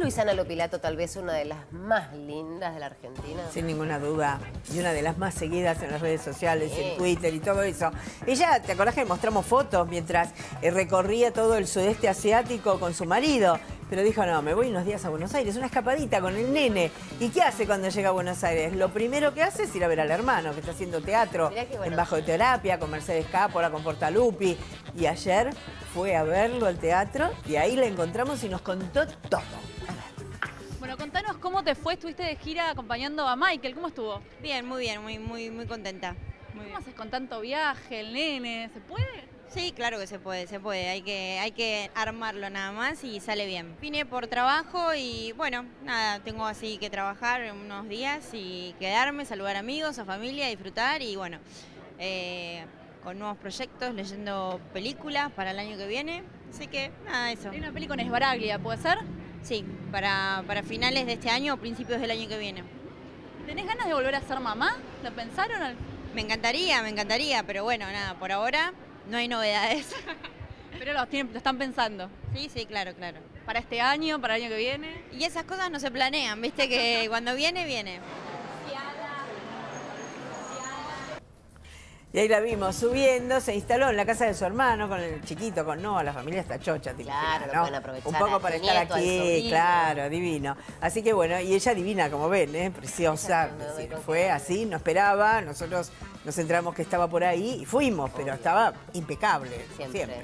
Luisana Lopilato tal vez una de las más lindas de la Argentina? Sin ninguna duda. Y una de las más seguidas en las redes sociales, Sí. en Twitter y todo eso. Ella, ¿te acordás que mostramos fotos mientras eh, recorría todo el sudeste asiático con su marido? Pero dijo, no, me voy unos días a Buenos Aires, una escapadita con el nene. ¿Y qué hace cuando llega a Buenos Aires? Lo primero que hace es ir a ver al hermano, que está haciendo teatro bueno. en Bajo de Terapia, con Mercedes Cápola, con Portalupi. Y ayer fue a verlo al teatro y ahí la encontramos y nos contó todo. Bueno, contanos cómo te fue, estuviste de gira acompañando a Michael, ¿cómo estuvo? Bien, muy bien, muy, muy, muy contenta. Muy ¿Cómo bien. haces con tanto viaje, el nene? ¿Se puede? Sí, claro que se puede, se puede. Hay que, hay que armarlo nada más y sale bien. Vine por trabajo y bueno, nada, tengo así que trabajar unos días y quedarme, saludar amigos, a familia, disfrutar y bueno, eh, con nuevos proyectos, leyendo películas para el año que viene. Así que nada, eso. Hay una peli con Esbaraglia, ¿puede ser? Sí, para, para finales de este año o principios del año que viene. ¿Tenés ganas de volver a ser mamá? ¿Lo pensaron? Me encantaría, me encantaría, pero bueno, nada, por ahora no hay novedades. Pero lo, tienen- lo están pensando. Sí, sí, claro, claro. ¿Para este año, para el año que viene? Y esas cosas no se planean, viste que cuando viene, viene. Y ahí la vimos subiendo, se instaló en la casa de su hermano con el chiquito, con no, la familia está chocha, te Claro, imaginas, lo ¿no? pueden aprovechar Un poco al para estar nieto, al aquí, sobrino. claro, divino. Así que bueno, y ella divina, como ven, ¿eh? preciosa. Ella no con fue así, no esperaba, nosotros nos enteramos que estaba por ahí y fuimos, pero estaba impecable, Siempre. siempre.